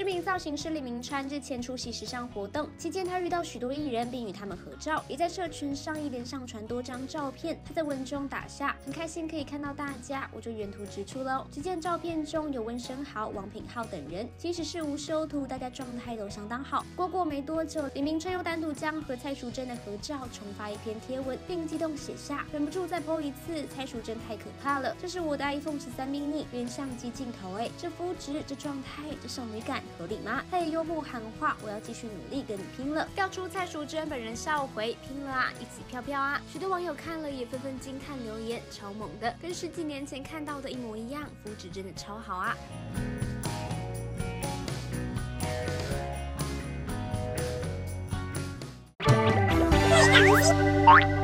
知名造型师李明川日前出席时尚活动期间，他遇到许多艺人，并与他们合照，也在社群上一连上传多张照片。他在文中打下：“很开心可以看到大家，我就原图直出喽。”只见照片中有温升豪、王品浩等人，即使是无修图，大家状态都相当好。过过没多久，李明川又单独将和蔡淑珍的合照重发一篇贴文，并激动写下：“忍不住再 po 一次，蔡淑珍太可怕了，这是我的 iPhone 十三 mini 原相机镜头，哎，这肤质、这状态、这少女感合理吗？”他也幽默喊话：“我要继续努力跟你拼了。”调出蔡淑珍本人笑回：“拼了啊，一起飘飘啊！”许多网友看了也纷纷惊叹留言：“超猛的，跟十几年前看到的一模一样，肤质真的超好啊！”